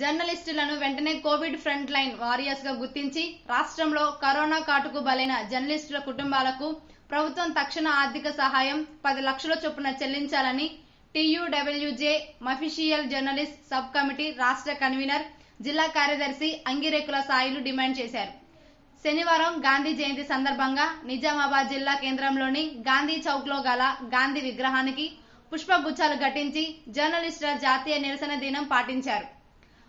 జర్నలిస్టులను వెంటనే Covid front line వారియర్స్గా గుర్తించి రాష్ట్రంలో కరోనా కాటుకు బలైన జర్నలిస్టుల కుటుంబాలకు ప్రభుత్వం తక్షణ ఆర్థిక సహాయం పది లక్షల చొప్పున చెల్లించాలని TUWJ mofussil journalist sub committee రాష్ట్ర కన్వీనర్ జిల్లా కార్యదర్శి అంగిరేకుల సాయిలు డిమాండ్ చేశారు. శనివారం గాంధీ జయంతి సందర్భంగా నిజామాబాద్ జిల్లా కేంద్రంలోని గాంధీ చౌక్లో గల గాంధీ విగ్రహానికి పుష్పగుచ్చాలు ఘటించి జర్నలిస్టుల జాతీయ నిరసన దినం పాటించారు.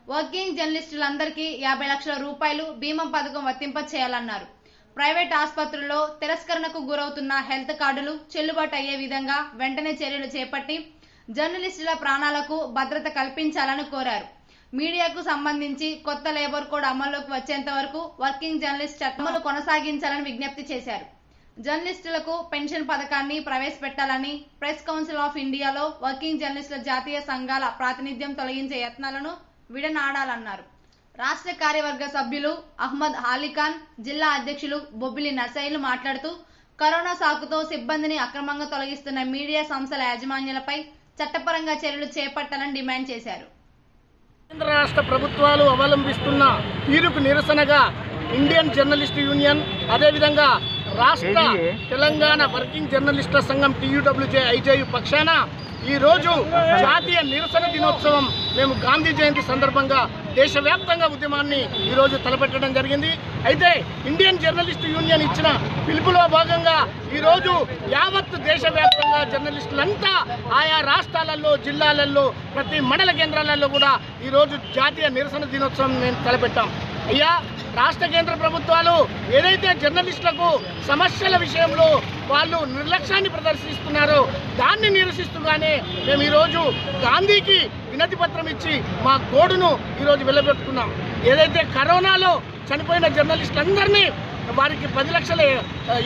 వర్కింగ్ జర్నలిస్టులందరికీ యాభై లక్షల రూపాయలు బీమా పథకం వర్తింప చేయాలన్నారు ప్రైవేట్ ఆసుపత్రుల్లో తిరస్కరణకు గురవుతున్న హెల్త్ కార్డులు చెల్లుబాటు అయ్యే విధంగా వెంటనే చర్యలు చేపట్టి జర్నలిస్టుల ప్రాణాలకు భద్రత కల్పించాలని కోరారు. మీడియాకు సంబంధించి కొత్త లేబర్ కోడ్ అమల్లోకి వచ్చేంత వరకు వర్కింగ్ జర్నలిస్ట్ చట్టములు కొనసాగించాలని విజ్ఞప్తి చేశారు. జర్నలిస్టులకు పెన్షన్ పథకాన్ని ప్రవేశపెట్టాలని ప్రెస్ కౌన్సిల్ ఆఫ్ ఇండియాలో వర్కింగ్ జర్నలిస్టుల జాతీయ సంఘాల ప్రాతినిధ్యం తొలగించే యత్నాలను విడనాడాలన్నారు. రాష్ట్ర కార్యవర్గ సభ్యులు అహ్మద్ హాలిఖాన్ జిల్లా అధ్యక్షులు బొబ్బిలి నర్సయ్యలు మాట్లాడుతూ కరోనా సాకుతో సిబ్బందిని అక్రమంగా తొలగిస్తున్న మీడియా సంస్థల యాజమాన్యాలపై చట్టపరంగా చర్యలు చేపట్టాలని డిమాండ్ చేశారు. కేంద్ర రాష్ట్ర ప్రభుత్వాలు అవలంబిస్తున్న తీరుకు నిరసనగా ఇండియన్ జర్నలిస్ట్ యూనియన్ అదేవిధంగా రాష్ట్ర తెలంగాణ వర్కింగ్ జర్నలిస్టుల సంఘం టీయూడబ్ల్యూజే ఐజేయు పక్షాన ఈరోజు జాతీయ నిరసన దినోత్సవం. మేము గాంధీ జయంతి సందర్భంగా దేశవ్యాప్తంగా ఉద్యమాన్ని ఈరోజు తలపెట్టడం జరిగింది. అయితే ఇండియన్ జర్నలిస్ట్ యూనియన్ ఇచ్చిన పిలుపులో భాగంగా ఈరోజు యావత్ దేశవ్యాప్తంగా జర్నలిస్టులంతా ఆయా రాష్ట్రాలలో జిల్లాలలో ప్రతి మండల కేంద్రాలలో కూడా ఈరోజు జాతీయ నిరసన దినోత్సవం మేము తలపెట్టాం. అయ్యా రాష్ట్ర కేంద్ర ప్రభుత్వాలు ఏదైతే జర్నలిస్టులకు సమస్యల విషయంలో వాళ్ళు నిర్లక్ష్యాన్ని ప్రదర్శిస్తున్నారో. దాన్ని నిరసిస్తూగానే మేము ఈరోజు గాంధీకి వినతి పత్రం ఇచ్చి మా గోడును ఈరోజు వెళ్ళబెట్టుకున్నాం ఏదైతే కరోనాలో చనిపోయిన జర్నలిస్టులందరినీ వారికి పది లక్షల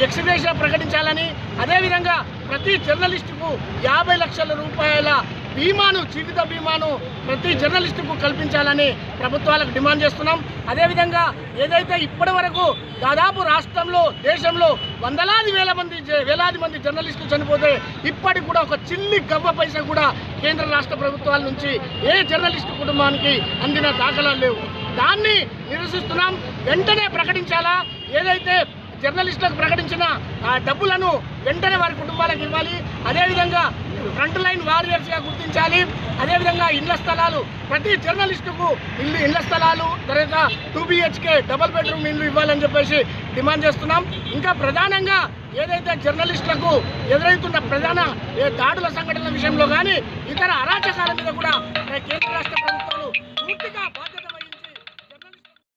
ఎక్స్గ్రేషన్ ప్రకటించాలని అదేవిధంగా ప్రతి జర్నలిస్టుకు యాభై లక్షల రూపాయల బీమాను జీవిత బీమాను ప్రతి జర్నలిస్టుకు కల్పించాలని ప్రభుత్వాలకు డిమాండ్ చేస్తున్నాం. అదేవిధంగా ఏదైతే ఇప్పటి వరకు దాదాపు రాష్ట్రంలో దేశంలో వందలాది వేల మంది జ- వేలాది మంది జర్నలిస్టులు చనిపోతే ఇప్పటికి కూడా ఒక చిల్లి గవ్వ పైసా కూడా కేంద్ర రాష్ట్ర ప్రభుత్వాల నుంచి ఏ జర్నలిస్టు కుటుంబానికి అందిన దాఖలాలు లేవు. దాన్ని నిరసిస్తున్నాం. వెంటనే ప్రకటించాలా? ఏదైతే జర్నలిస్టులకు ప్రకటించిన ఆ డబ్బులను వెంటనే వారి కుటుంబాలకు ఇవ్వాలి. అదేవిధంగా ఫ్రంట్ లైన్ వారియర్స్గా గుర్తించాలి. అదేవిధంగా ఇళ్ళ స్థలాలు. ప్రతి జర్నలిస్టుకు ఇల్లు ఇళ్ళ స్థలాలు తర్వాత టూ బిహెచ్కే డబల్ బెడ్రూమ్ ఇల్లు ఇవ్వాలని చెప్పేసి డిమాండ్ చేస్తున్నాం. ఇంకా ప్రధానంగా ఏదైతే జర్నలిస్టులకు ఎదురవుతున్న ప్రధాన ఏ దాడుల సంఘటనల విషయంలో కానీ ఇతర అరాచకాల మీద కూడా కేంద్ర రాష్ట్ర